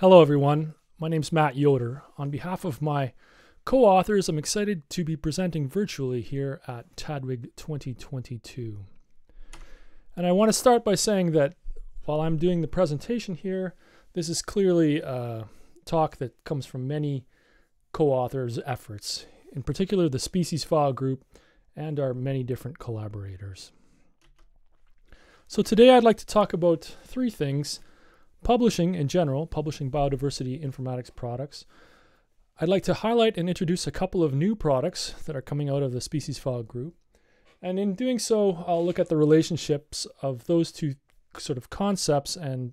Hello, everyone. My name's Matt Yoder. On behalf of my co authors, I'm excited to be presenting virtually here at TDWG 2022. And I want to start by saying that while I'm doing the presentation here, this is clearly a talk that comes from many co authors' efforts, in particular the Species File Group and our many different collaborators. So today I'd like to talk about three things publishing in general, publishing biodiversity informatics products. I'd like to highlight and introduce a couple of new products that are coming out of the Species File group. And in doing so, I'll look at the relationships of those two sort of concepts and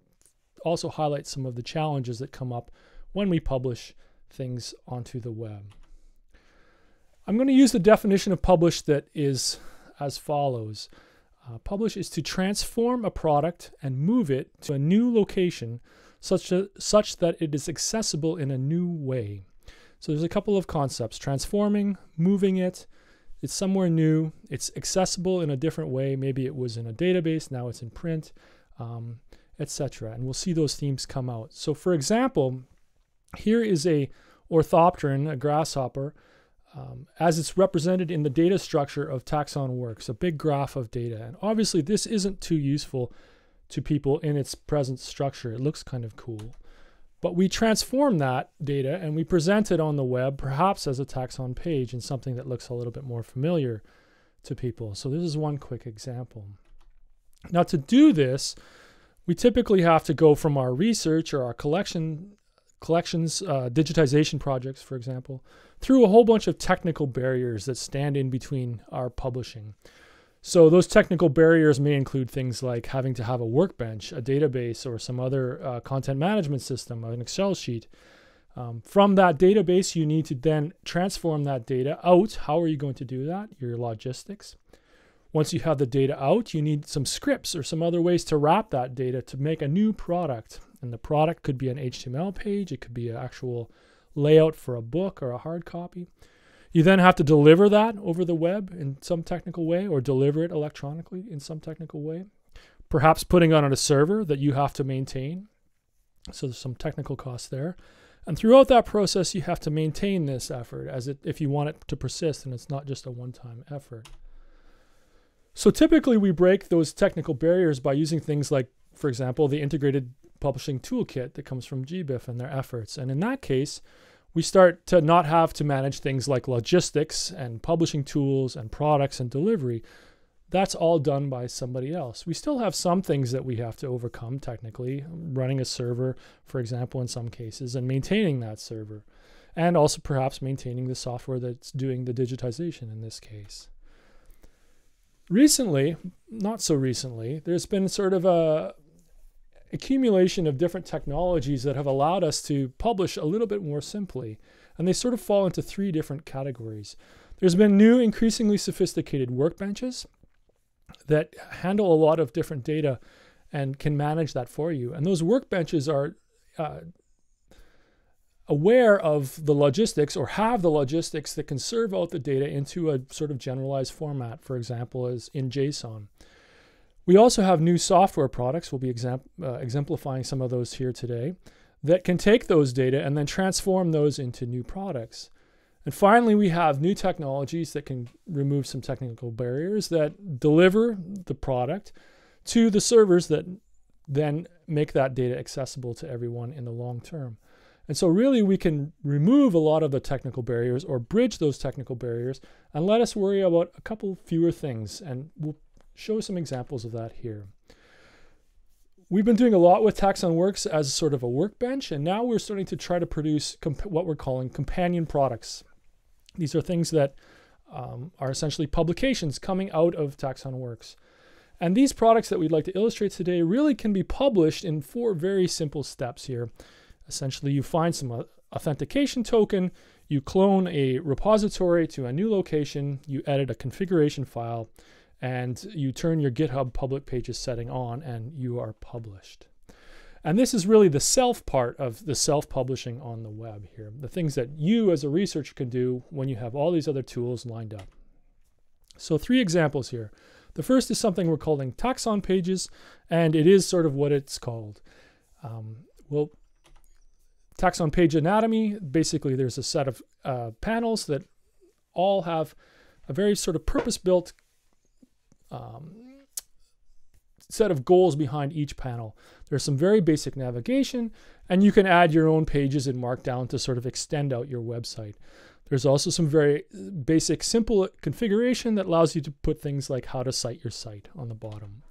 also highlight some of the challenges that come up when we publish things onto the web. I'm going to use the definition of publish that is as follows. Uh, publish is to transform a product and move it to a new location such, that such that it is accessible in a new way. So there's a couple of concepts transforming, moving it, it's somewhere new, it's accessible in a different way. Maybe it was in a database, now it's in print, um, etc. And we'll see those themes come out. So, for example, here is a orthopteran, a grasshopper, um, as it's represented in the data structure of TaxonWorks, a big graph of data. And obviously, this isn't too useful to people in its present structure. It looks kind of cool. But we transform that data and we present it on the web, perhaps as a taxon page and something that looks a little bit more familiar to people. So this is one quick example. Now to do this, we typically have to go from our research or our collection collections, uh, digitization projects, for example, through a whole bunch of technical barriers that stand in between our publishing. So those technical barriers may include things like having to have a workbench, a database, or some other uh, content management system, an Excel sheet. Um, from that database, you need to then transform that data out. How are you going to do that? Your logistics. Once you have the data out, you need some scripts or some other ways to wrap that data to make a new product. And the product could be an HTML page, it could be an actual layout for a book or a hard copy. You then have to deliver that over the web in some technical way or deliver it electronically in some technical way. Perhaps putting on a server that you have to maintain. So there's some technical costs there. And throughout that process, you have to maintain this effort as it, if you want it to persist and it's not just a one time effort. So typically, we break those technical barriers by using things like, for example, the integrated publishing toolkit that comes from GBIF and their efforts. And in that case, we start to not have to manage things like logistics and publishing tools and products and delivery. That's all done by somebody else. We still have some things that we have to overcome technically, running a server, for example, in some cases, and maintaining that server, and also perhaps maintaining the software that's doing the digitization in this case. Recently, not so recently, there's been sort of a accumulation of different technologies that have allowed us to publish a little bit more simply. And they sort of fall into three different categories. There's been new, increasingly sophisticated workbenches that handle a lot of different data and can manage that for you. And those workbenches are uh, aware of the logistics or have the logistics that can serve out the data into a sort of generalized format, for example, as in JSON. We also have new software products, we'll be uh, exemplifying some of those here today, that can take those data and then transform those into new products. And finally, we have new technologies that can remove some technical barriers that deliver the product to the servers that then make that data accessible to everyone in the long term. And so, really, we can remove a lot of the technical barriers or bridge those technical barriers and let us worry about a couple fewer things. And we'll show some examples of that here. We've been doing a lot with TaxonWorks as sort of a workbench, and now we're starting to try to produce what we're calling companion products. These are things that um, are essentially publications coming out of TaxonWorks. And these products that we'd like to illustrate today really can be published in four very simple steps here. Essentially, you find some authentication token, you clone a repository to a new location, you edit a configuration file, and you turn your GitHub public pages setting on and you are published. And this is really the self part of the self publishing on the web here, the things that you as a researcher can do when you have all these other tools lined up. So, three examples here. The first is something we're calling TaxonPages, and it is sort of what it's called. Um, we'll taxon page anatomy, basically there's a set of uh, panels that all have a very sort of purpose-built um, set of goals behind each panel. There's some very basic navigation, and you can add your own pages in Markdown to sort of extend out your website. There's also some very basic, simple configuration that allows you to put things like how to cite your site on the bottom.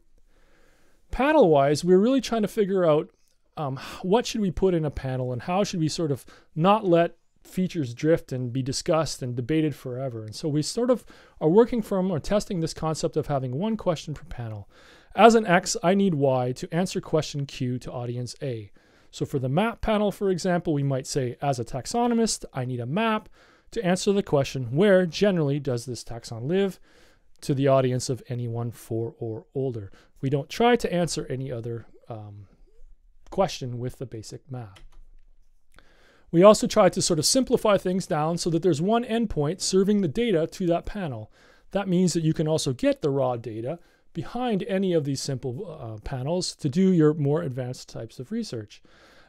Panel-wise, we're really trying to figure out um, what should we put in a panel and how should we sort of not let features drift and be discussed and debated forever. And so we sort of are working from or testing this concept of having one question per panel. As an X, I need Y to answer question Q to audience A. So for the map panel, for example, we might say, as a taxonomist, I need a map to answer the question, where generally does this taxon live? To the audience of anyone four or older. We don't try to answer any other um, question with the basic map. We also try to sort of simplify things down so that there's one endpoint serving the data to that panel. That means that you can also get the raw data behind any of these simple uh, panels to do your more advanced types of research.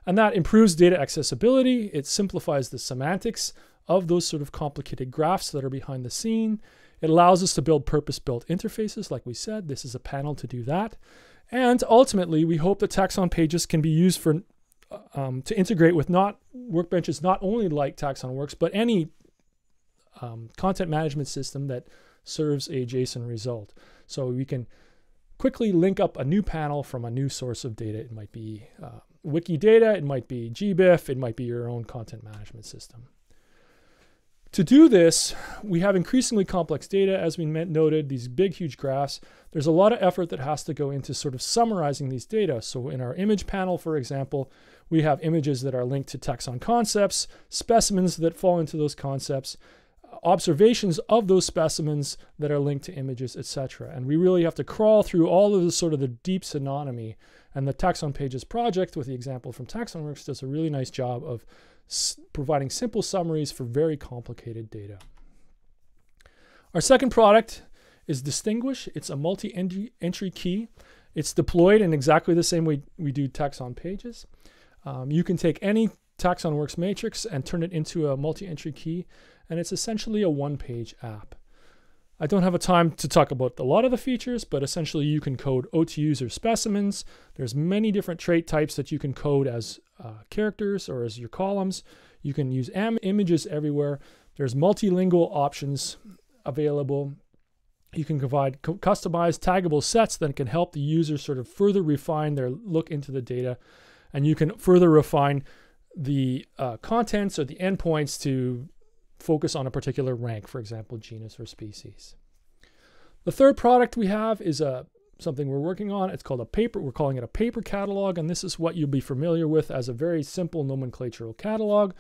And that improves data accessibility. It simplifies the semantics of those sort of complicated graphs that are behind the scene. It allows us to build purpose-built interfaces, like we said. This is a panel to do that. And ultimately, we hope that TaxonPages can be used for um, to integrate with not workbenches, not only like TaxonWorks, but any um, content management system that serves a JSON result. So we can quickly link up a new panel from a new source of data. It might be uh, Wikidata, it might be GBIF, it might be your own content management system. To do this, we have increasingly complex data, as we noted, these big, huge graphs. There's a lot of effort that has to go into sort of summarizing these data. So in our image panel, for example, we have images that are linked to taxon concepts, specimens that fall into those concepts, observations of those specimens that are linked to images, etc. And we really have to crawl through all of the sort of the deep synonymy. And the TaxonPages project, with the example from TaxonWorks, does a really nice job of providing simple summaries for very complicated data. Our second product is Distinguish. It's a multi-entry key. It's deployed in exactly the same way we do TaxonPages. Um, you can take any TaxonWorks matrix and turn it into a multi-entry key, and it's essentially a one-page app. I don't have a time to talk about a lot of the features, but essentially you can code OTUs or specimens. There's many different trait types that you can code as uh, characters or as your columns. You can use M images everywhere. There's multilingual options available. You can provide customized taggable sets that can help the user sort of further refine their look into the data. And you can further refine the uh, contents or the endpoints to focus on a particular rank, for example, genus or species. The third product we have is a something we're working on. It's called a paper. We're calling it a paper catalog, and this is what you'll be familiar with as a very simple nomenclatural catalog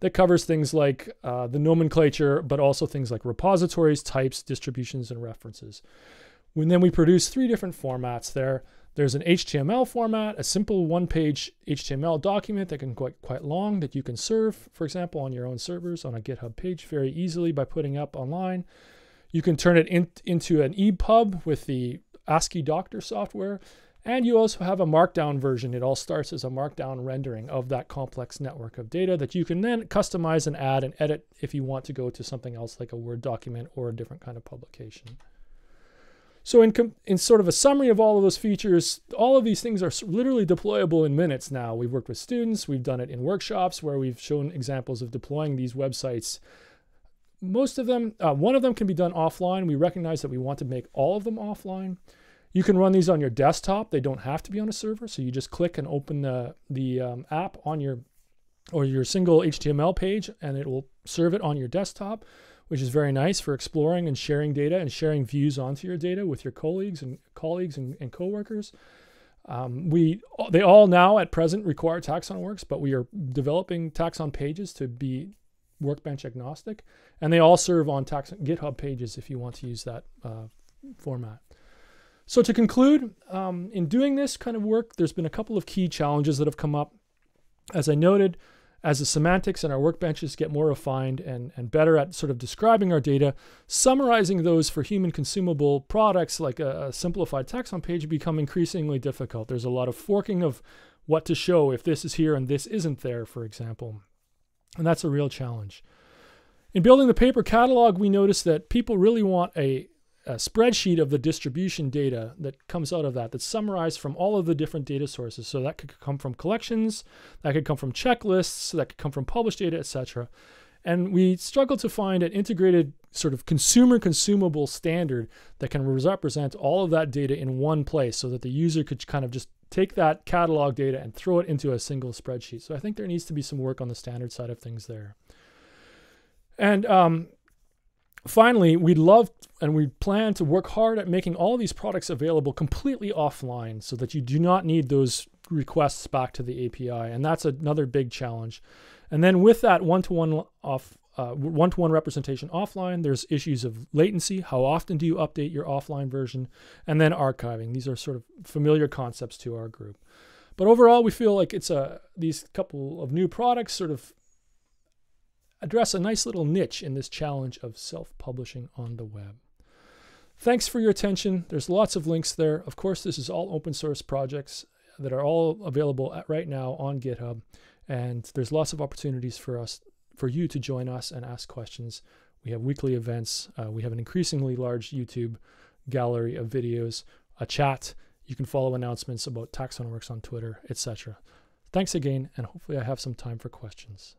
that covers things like uh, the nomenclature, but also things like repositories, types, distributions, and references. And then we produce three different formats there. There's an HTML format, a simple one-page HTML document that can quite, quite long that you can serve, for example, on your own servers on a GitHub page very easily by putting up online. You can turn it in, into an EPUB with the Asciidoctor software. And you also have a markdown version. It all starts as a markdown rendering of that complex network of data that you can then customize and add and edit if you want to go to something else like a Word document or a different kind of publication. So in, in sort of a summary of all of those features, all of these things are literally deployable in minutes now. We've worked with students, we've done it in workshops where we've shown examples of deploying these websites. Most of them, uh, one of them can be done offline. We recognize that we want to make all of them offline. You can run these on your desktop. They don't have to be on a server. So you just click and open the, the um, app on your or your single HTML page and it will serve it on your desktop which is very nice for exploring and sharing data and sharing views onto your data with your colleagues and colleagues and, and coworkers. Um, we they all now at present require TaxonWorks, but we are developing TaxonPages to be workbench agnostic, and they all serve on Taxon GitHub pages if you want to use that uh, format. So to conclude, um, in doing this kind of work, there's been a couple of key challenges that have come up. As I noted, as the semantics and our workbenches get more refined and, and better at sort of describing our data, summarizing those for human consumable products like a, a simplified taxon page become increasingly difficult. There's a lot of forking of what to show if this is here and this isn't there, for example. And that's a real challenge. In building the paper catalog, we noticed that people really want a, a, spreadsheet of the distribution data that comes out of that, that's summarized from all of the different data sources. So that could come from collections, that could come from checklists, that could come from published data, etc. And we struggle to find an integrated sort of consumer consumable standard that can represent all of that data in one place so that the user could kind of just take that catalog data and throw it into a single spreadsheet. So I think there needs to be some work on the standard side of things there. And um, finally, we'd love and we plan to work hard at making all these products available completely offline so that you do not need those requests back to the API. And that's another big challenge. And then with that one-to-one off uh, one-to-one representation offline, there's issues of latency. How often do you update your offline version? And then archiving. These are sort of familiar concepts to our group. But overall, we feel like it's a these couple of new products sort of address a nice little niche in this challenge of self-publishing on the web. Thanks for your attention. There's lots of links there. Of course, this is all open source projects that are all available right now on GitHub. And there's lots of opportunities for us, for you to join us and ask questions. We have weekly events. Uh, we have an increasingly large YouTube gallery of videos, a chat. You can follow announcements about TaxonWorks on Twitter, etc. Thanks again, and hopefully I have some time for questions.